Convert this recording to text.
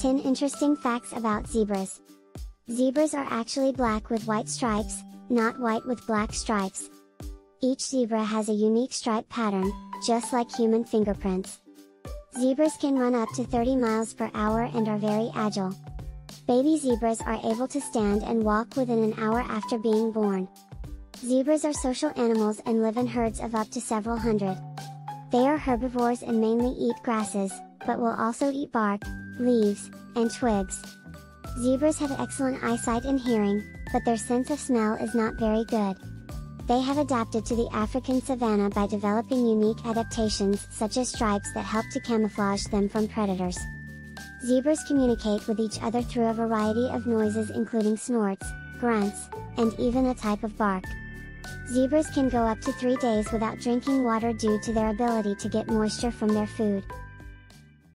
10 interesting facts about zebras. Zebras are actually black with white stripes, not white with black stripes. Each zebra has a unique stripe pattern, just like human fingerprints. Zebras can run up to 30 miles per hour and are very agile. Baby zebras are able to stand and walk within an hour after being born. Zebras are social animals and live in herds of up to several hundred. They are herbivores and mainly eat grasses, but will also eat bark, leaves, and twigs. Zebras have excellent eyesight and hearing, but their sense of smell is not very good. They have adapted to the African savanna by developing unique adaptations such as stripes that help to camouflage them from predators. Zebras communicate with each other through a variety of noises including snorts, grunts, and even a type of bark. Zebras can go up to 3 days without drinking water due to their ability to get moisture from their food.